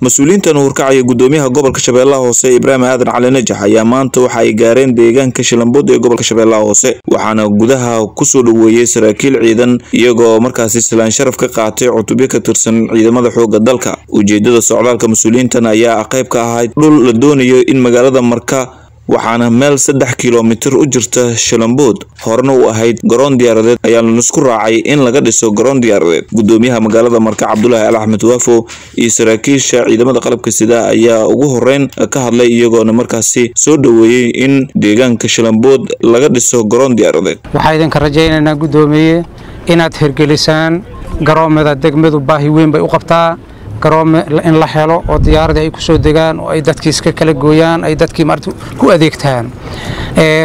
mas'uuliyiintan hurkacaya gudoomiyaha gobolka shabeellaha hoose ibraahim aadan cali najax ayaa maanta waxa ay gaareen deegaanka shilambood ee gobolka shabeellaha hoose waxaana gudaha ku soo dhoweeyey saraakiil ciidan iyagoo markaasi salaan sharaf ka qaatay cutubyo ka tirsan ciidamada xooga dalka. Ujeedada socdaalka mas'uuliyiintan ayaa qayb ka ahayd dhul la doonayo in magaalada marka waxaana meel saddex kilomitir u jirta shalambood. Horena u ahayd garoon diyaaradeed ayaa lanisku raacay in laga dhiso garoon diyaaradeed. Gudoomiyaha magaalada marka cabdulaahi al axmed waafo iyo saraakiisha ciidamada qalabka sida ayaa ugu horeyn ka hadlay iyagoona markaasi soo dhoweeyey in deegaanka shalambood laga dhiso garoon diyaaradeed. Waxaa idinka rajaynaynaa guddoomiye inaad hirgelisaan garoomada degmadu baahi weyn bay u qabtaa garoome in la helo oo diyaaradii ay ku soo degaan oo ay dadkii iska kala gooyaan ay dadkii maarata ku adeegtaan.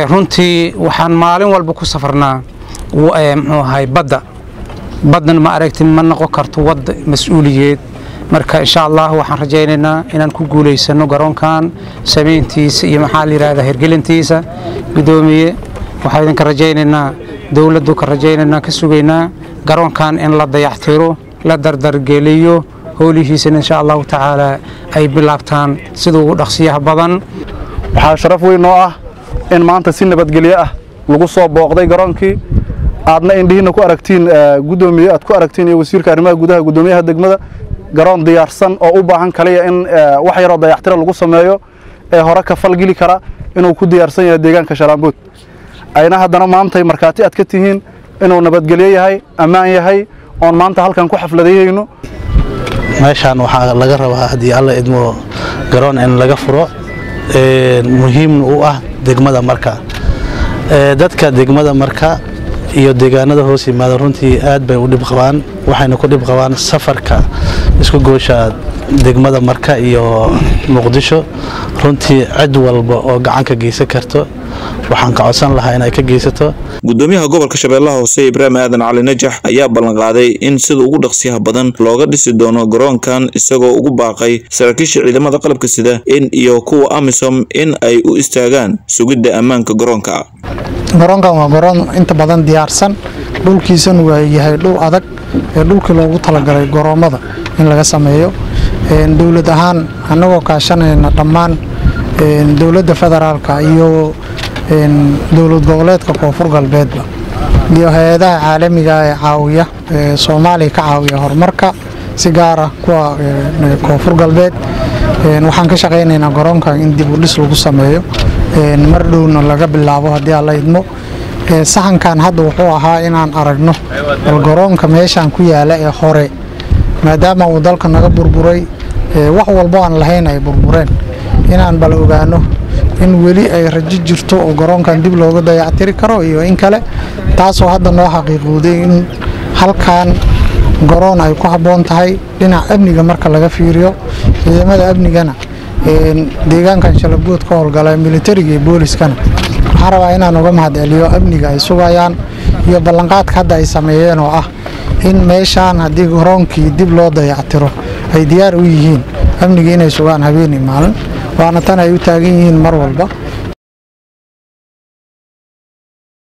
Runtii waxaan maalin walba ku safarnaa muxuu ahay badda. Baddan ma aragti ma noqon karto wadda mas'uuliyeed. Marka insha allah waxaan rajaynaynaa inaan ku guulaysano garoonkan samayntiisa iyo maxaa la yidhahdaa hirgelintiisa. Guddoomiye waxaan idinka rajaynaynaa dowladdu ka rajaynaynaa ka sugaynaa garoonkan in la dayactiro la dardargeliyo howlihiisana insha allahu tacaala ay bilaabtaan sida ugu dhaqsiyaha badan. Waxaa sharaf weyn noo ah in maanta si nabadgelyo ah lagu soo booqday garoonkii aadna indhihiinna ku aragtiin gudoomiye aad ku aragtiin iyo wasiirka arrimaha gudaha gudoomiyaha degmada. Garoon diyaarsan oo u baahan kaliya in wax yaroo dayactira lagu sameeyo ee hore ka falgeli kara inuu ku diyaarsan yahay deegaanka shalaambood ayna haddana maantay markhaati aad ka tihiin inuu nabadgelyo yahay ammaan yahay oon maanta halkan ku xafladayayno meeshaan waxaa laga rabaa haddii alla idmo garoon in laga furo muhiimna u ah degmada marka. Dadka degmada marka iyo deegaanada hoos yimaada runtii aad bay u dhib qabaan waxayna ku dhib qabaan safarka isku goosha degmada marka iyo muqdisho. Runtii cid walba oo gacan ka geysan karto waxaan ka codsan lahaa inay ka geysato. Gudoomiyaha gobolka shabeellaha hoose ibraahim aadan cali najax ayaa ballanqaaday in sida ugu dhaqsiyaha badan looga dhisi doono garoonkan isagoo ugu baaqay saraakiisha ciidamada qalabka sida in iyo kuwa amisom in ay u istaagaan sugidda ammaanka garoonka. Garoonkan waa garoon inta badan diyaarsan dhulkiisana waa yahay dhul adag ee dhulkii loogu talagalay goroommada in laga sameeyo. Dowlad ahaan annagoo kaashanayna dhammaan dowladda federaalka iyo dowlad goboleedka koonfur galbeedba. Iyo hay'adaha caalamiga ee caawiya soomaaliya ka caawiya horumarka si gaara kuwa koonfur galbeed. Waxaan ka shaqaynaynaa garoonkan in dib u dhis lagu sameeyo. Mar dhowna laga bilaabo haddii alla idmo. Saxankan hadda wuxuu ahaa inaan aragno bal garoonka meeshaan ku yaalla ee hore maadaama uu dalka naga burburay. Wax walbo aan lahayn ay burbureen. Inaan bal ogaano in weli ay rajo jirto oo garoonkan dib looga dayactiri karo iyo in kale taasoo hadda noo xaqiiqowday in halkan garoon ay ku habboon tahay dhinaca amniga marka laga fiiriyo ciidamada amnigana deegaankan shalabood ka howlgala militariga iyo booliskana. Waxaan rabaa inaan uga mahad celiyo amniga ay sugayaan iyo ballanqaadka hadda ay sameeyeen oo ah in meeshaan haddii garoonkii dib loo dayactiro ay diyaar u yihiin amniga inay sugaan habeenii maalin waana tan ay u taagan yihiin mar walba